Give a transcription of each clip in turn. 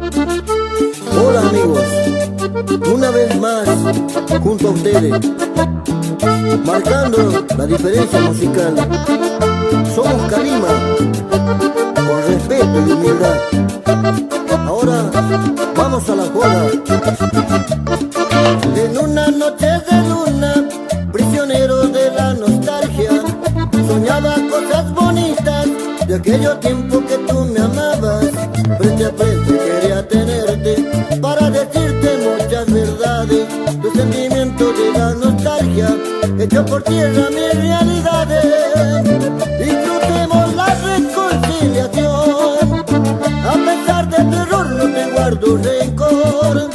Hola amigos, una vez más junto a ustedes, marcando la diferencia musical. Somos Calima, con respeto y humildad. Ahora vamos a la joda. En una noche de luna, prisionero de la nostalgia, soñaba cosas bonitas de aquello tiempo que tú me amabas. Frente a frente echó por tierra mis realidades. Disfrutemos la reconciliación. A pesar de tu error no te guardo rencor.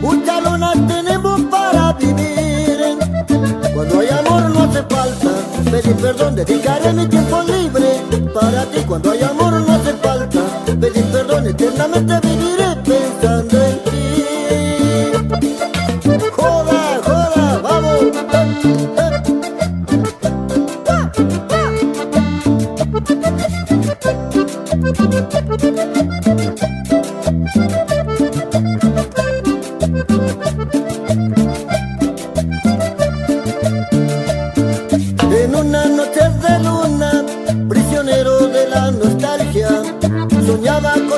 Mucha luna tenemos para vivir. Cuando hay amor no hace falta pedir perdón, dedicaré mi tiempo libre para ti. Cuando hay amor no hace falta pedir perdón, eternamente viviré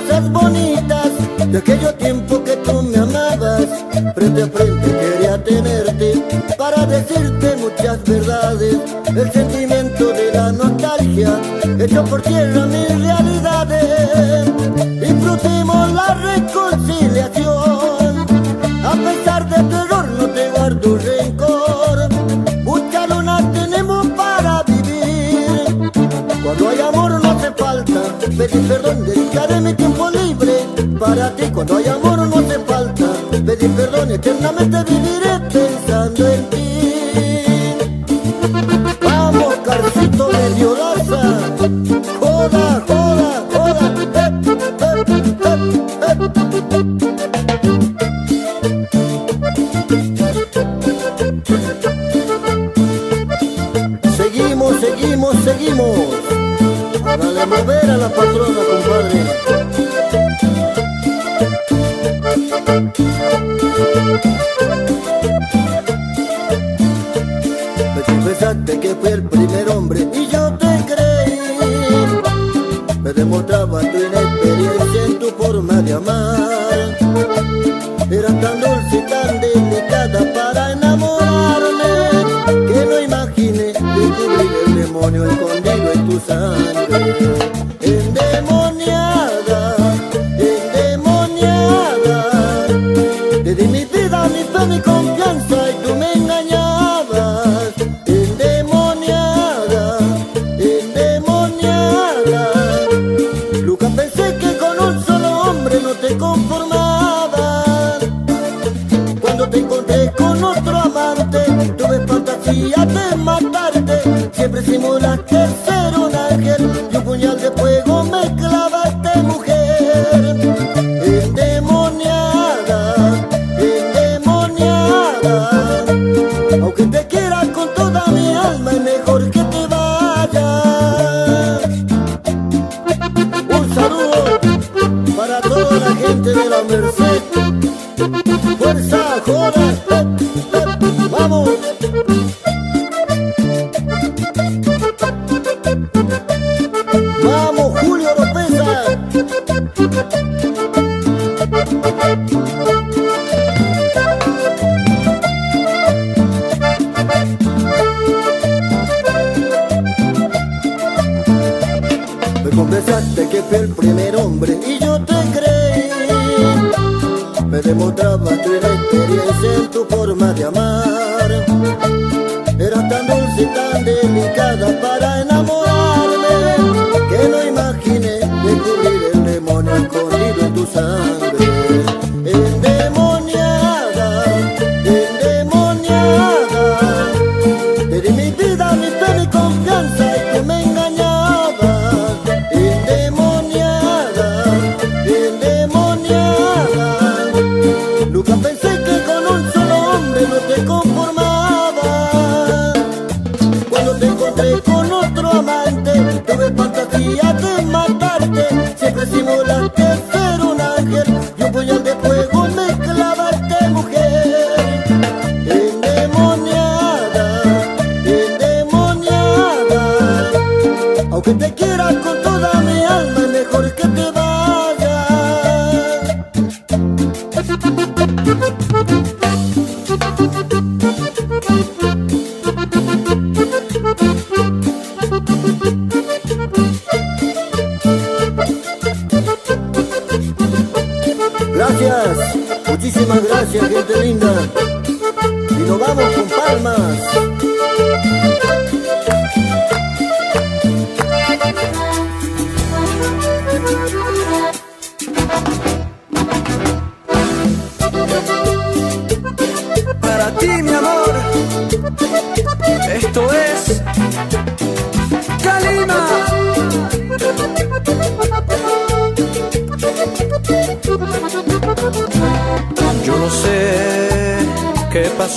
cosas bonitas de aquello tiempo que tú me amabas. Frente a frente quería tenerte para decirte muchas verdades. El sentimiento de la nostalgia echó por tierra mis realidades. Disfrutemos la reconciliación. A pesar de tu error no te guardo rencor. Mucha luna tenemos para vivir. Cuando hay amor no hace falta pedir perdón, dedicaré mi tiempo libre para ti. Cuando hay amor no hace falta pedir perdón, eternamente viviré dulce y tan delicada para enamorarme que no imaginé descubrir el demonio escondido en tu sangre. Siempre simulaste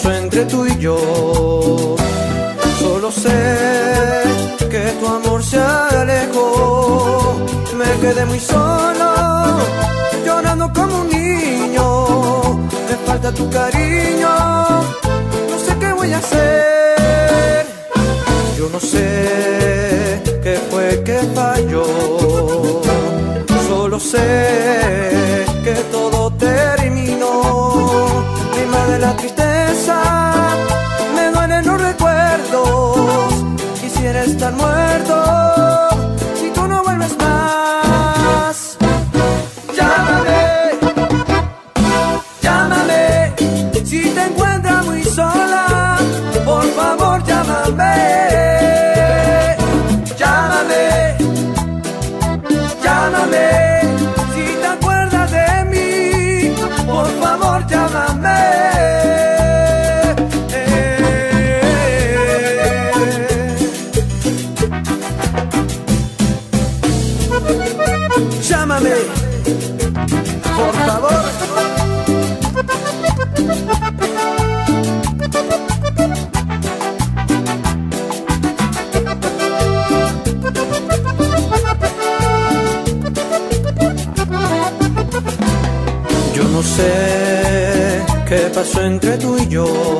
entre tú y yo. Solo sé que tu amor se alejó. Me quedé muy solo, llorando como un niño. Me falta tu cariño, no sé qué voy a hacer. Yo no sé qué fue que falló. Solo sé que todo terminó. Mi de la tristeza. moi entre tú y yo.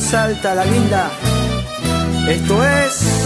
Salta la linda. Esto es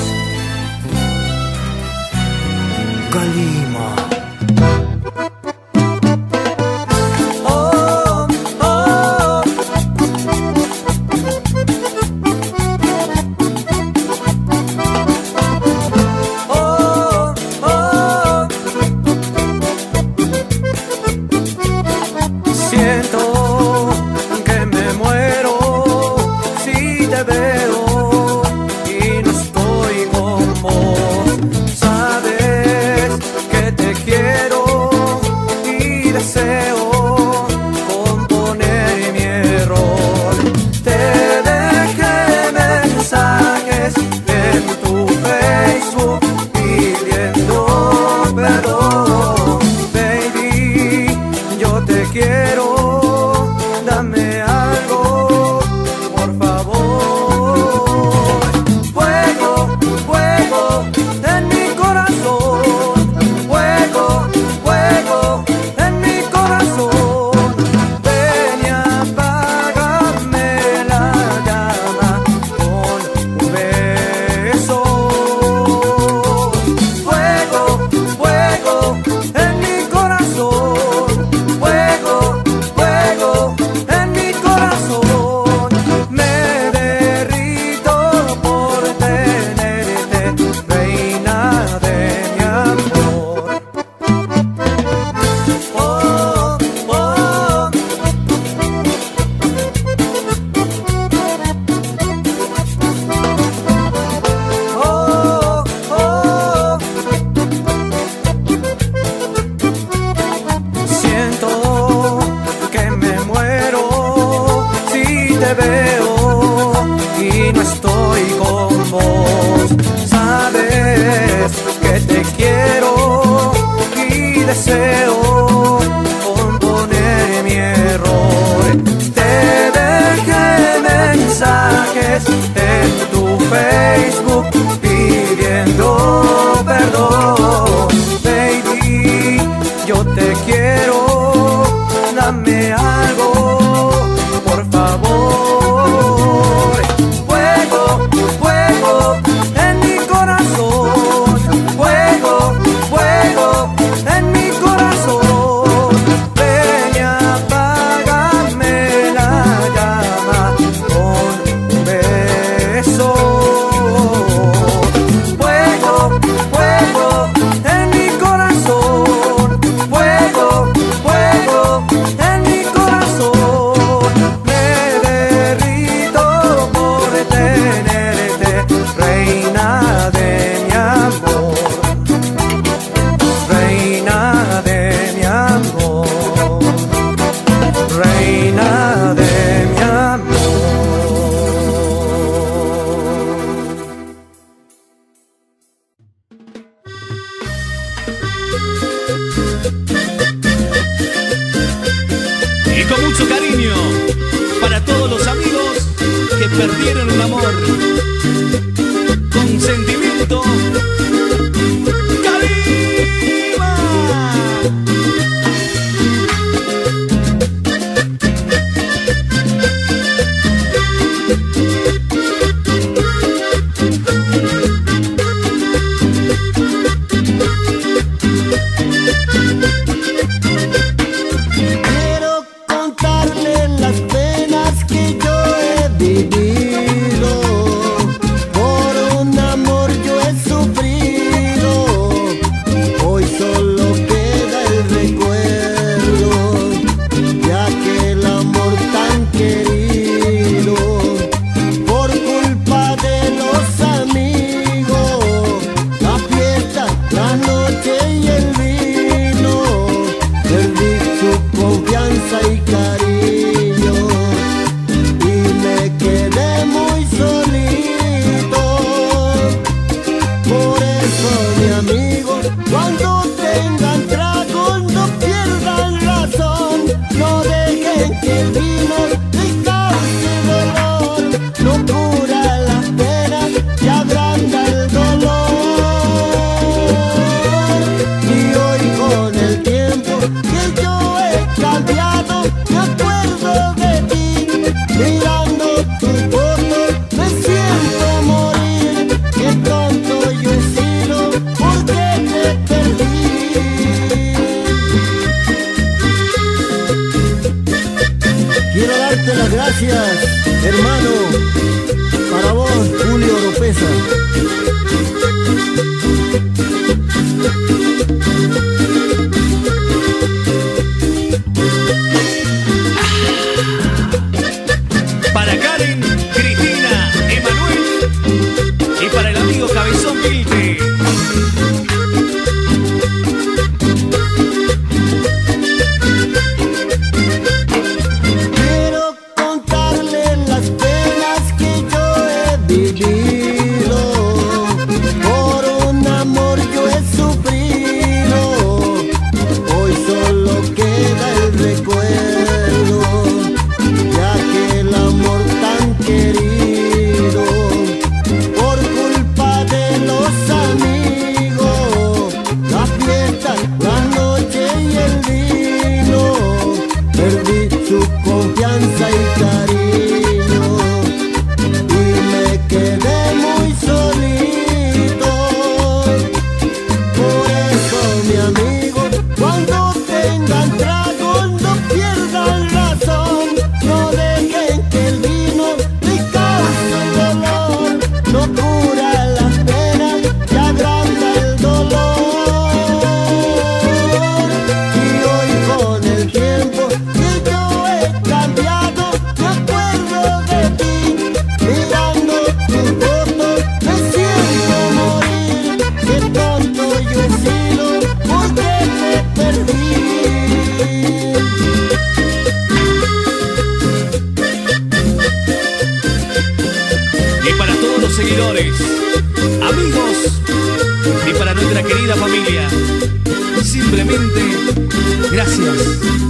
Calima. Tú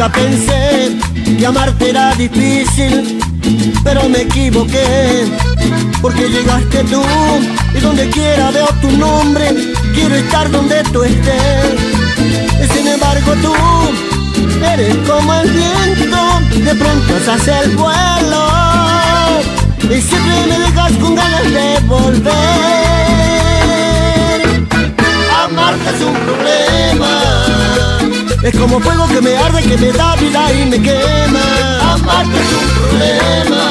Nunca pensé que amarte era difícil, pero me equivoqué, porque llegaste tú y donde quiera veo tu nombre, quiero estar donde tú estés. Y sin embargo tú eres como el viento, de pronto hace el vuelo y siempre me dejas con ganas de volver. Amarte es un problema, es como fuego que me arde, que me da vida y me quema. Amarte es un problema.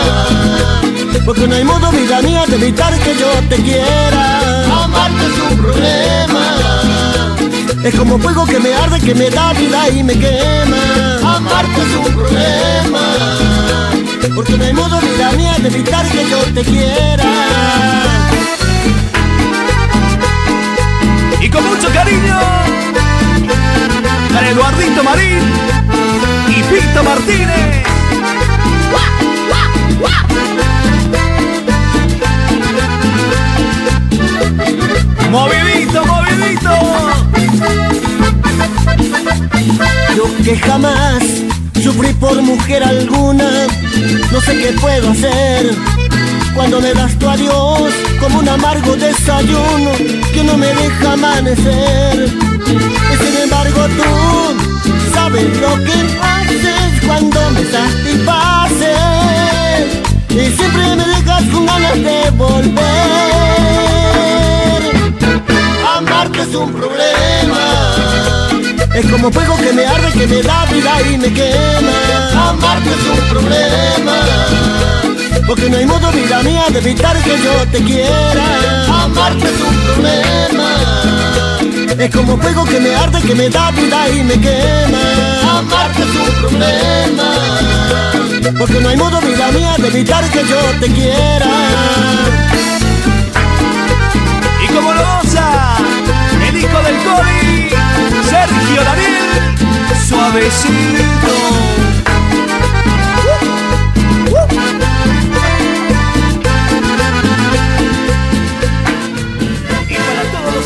Porque no hay modo, vida mía, de evitar que yo te quiera. Amarte es un problema. Es como fuego que me arde, que me da vida y me quema. Amarte es un problema. Porque no hay modo, vida mía, de evitar que yo te quiera. Y con mucho cariño Para Eduardito Marín y Pito Martínez Movidito, movidito. Yo que jamás sufrí por mujer alguna, no sé qué puedo hacer. Cuando me das tu adiós como un amargo desayuno que no me deja amanecer. Y sin embargo tú sabes lo que haces cuando me satisfaces. Y siempre me dejas con ganas de volver amarte es un problema. Es como fuego que me arde, que me da vida y me quema. Amarte es un problema. Porque no hay modo, vida mía, de evitar que yo te quiera. Amarte es un problema. Es como fuego que me arde, que me da vida y me quema. Amarte es un problema. Porque no hay modo, vida mía, de evitar que yo te quiera. Y como lo goza el hijo del Cori, Sergio Daniel, suavecito.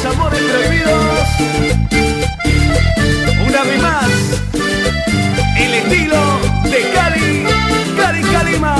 Amores prohibidos, una vez más, el estilo de Cali, Cali Calima.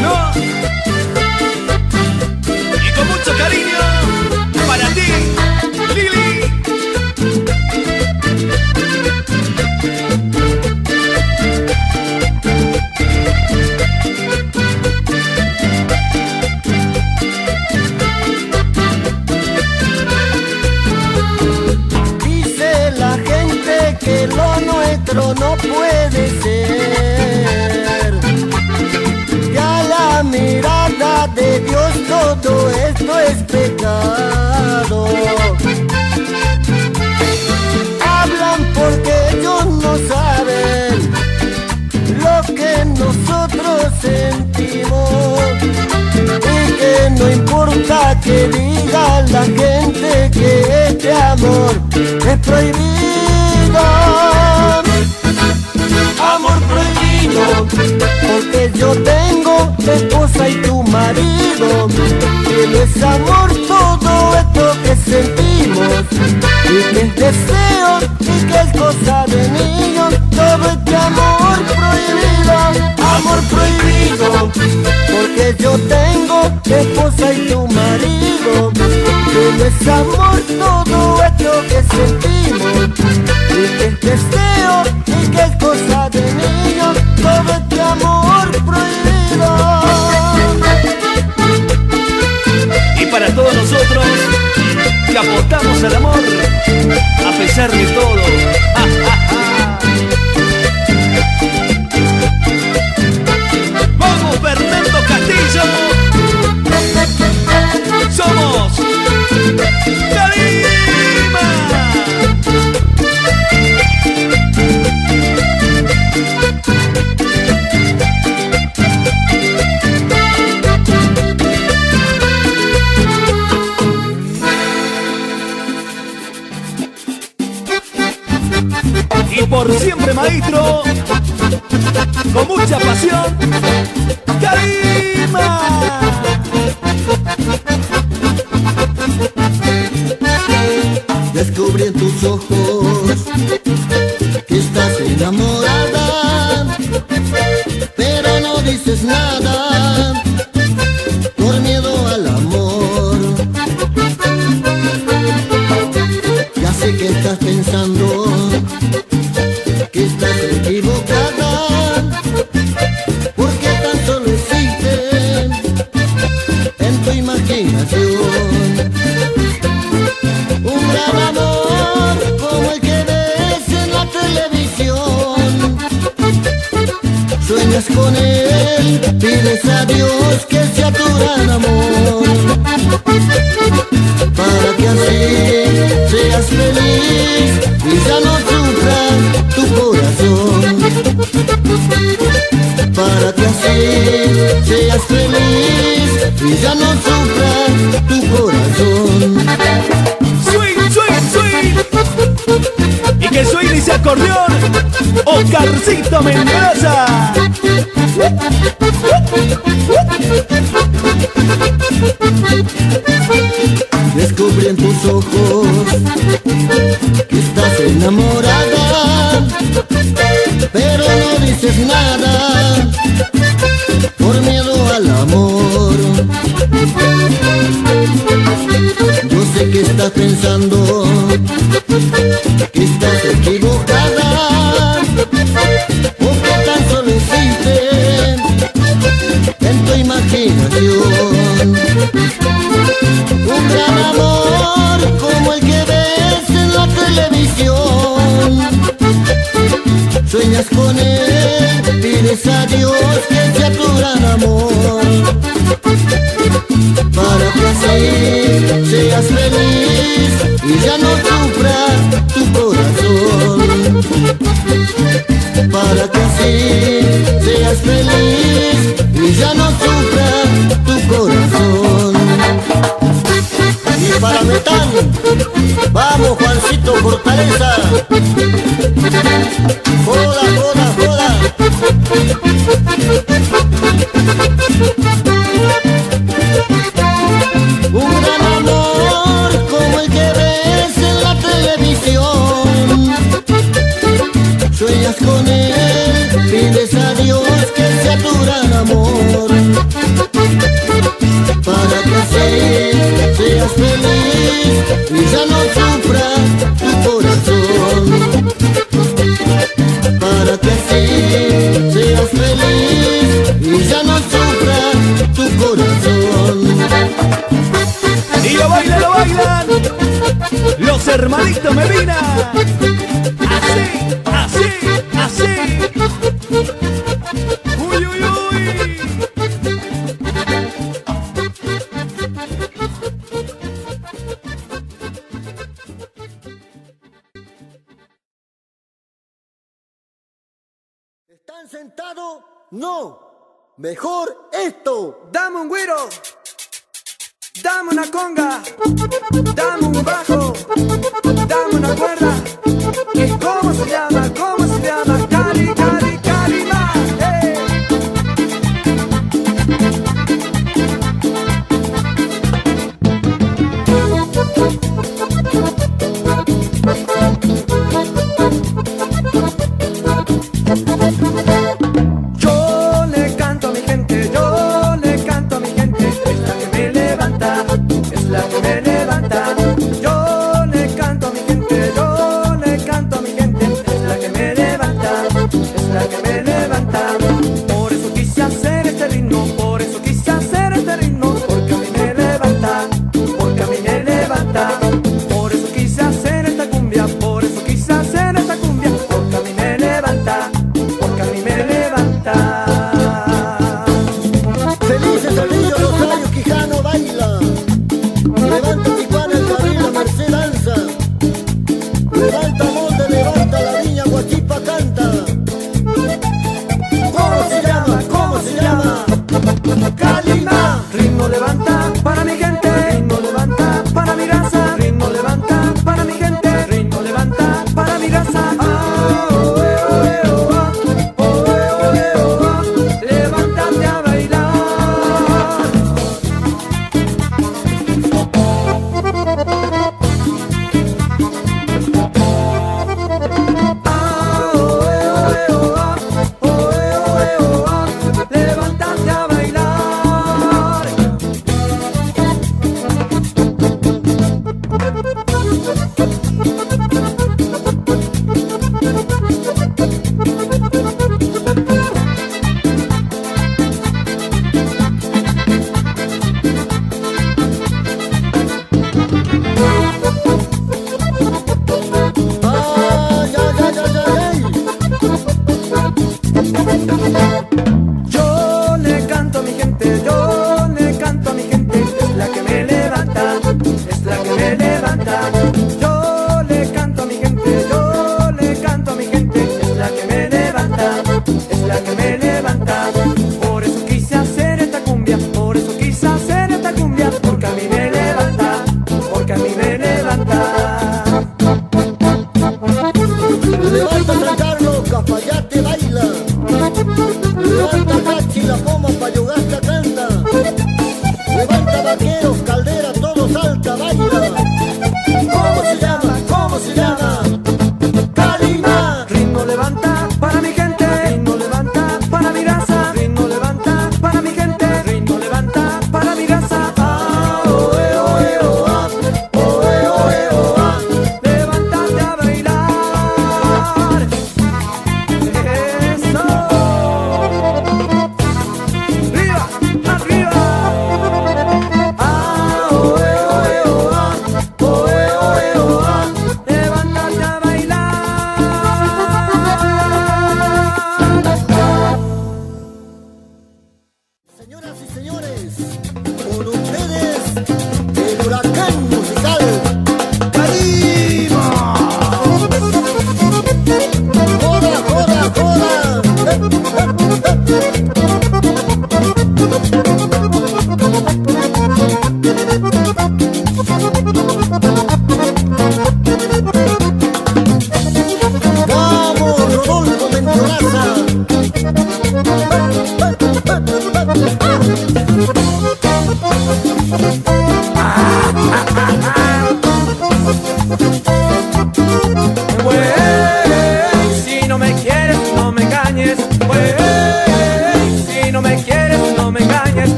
No. Yo tengo esposa y tu marido. Que no es amor todo esto que sentimos. Y que es deseo y que es cosa de niños. Todo este amor prohibido, amor prohibido. Porque yo tengo esposa y tu marido. Que no es amor todo esto que sentimos. Y que es deseo que es cosa a pesar con él, pides a Dios que sea tu gran amor, para que así seas feliz y ya no sufra tu corazón, para que así seas feliz y ya no sufra ese acordeón, Oscarcito Mendoza. Descubrí en tus ojos que estás enamorada, pero no dices nada por miedo al amor. Yo sé que estás pensando Sueñas con él, pides a Dios que sea tu gran amor. Para que así seas feliz y ya no sufra tu corazón. Para que así seas feliz y ya no sufra tu corazón. Y para metal, vamos Juancito Fortaleza. dame una conga, dame un bajo, dame una cuerda. ¿Cómo se llama? ¿Cómo se llama? Cali, Cali.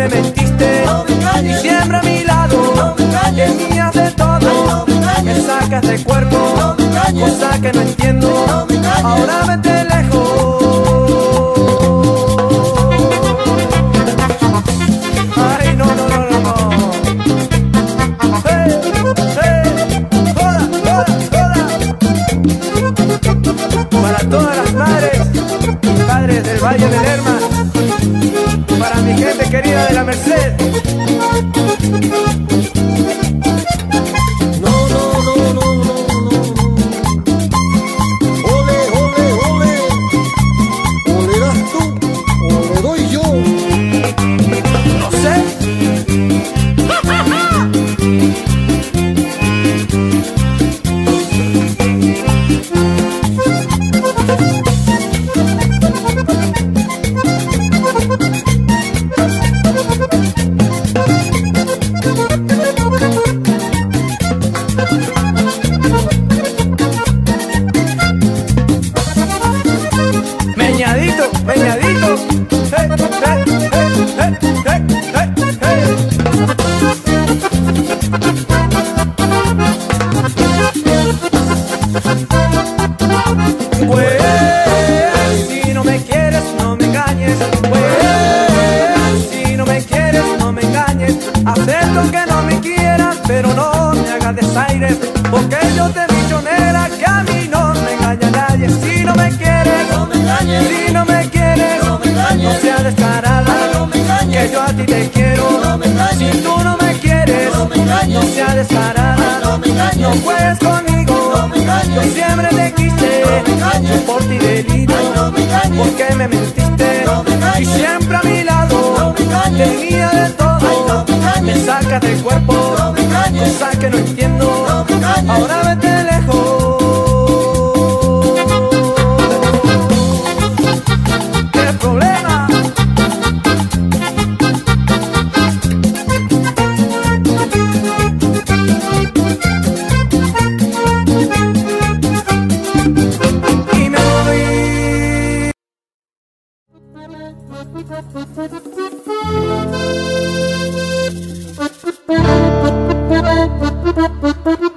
me mentiste, no me engañes. Y siempre a mi lado, no me engañes. Te guías de todo, no me engañes. Me sacas de cuerpo, no me engañes. Cosa que no entiendo, no me engañes. Ahora me entiendo. engañes. Yo siempre te quise, no me engañes. por ti delito, Ay, no me porque me mentiste. No me engañes. Y siempre a mi lado, no me engañes. tenía de todo. Ay, no me, engañes. me sacas del cuerpo, no me engañes. cosa que no entiendo. No me engañes. Ahora me Thank you.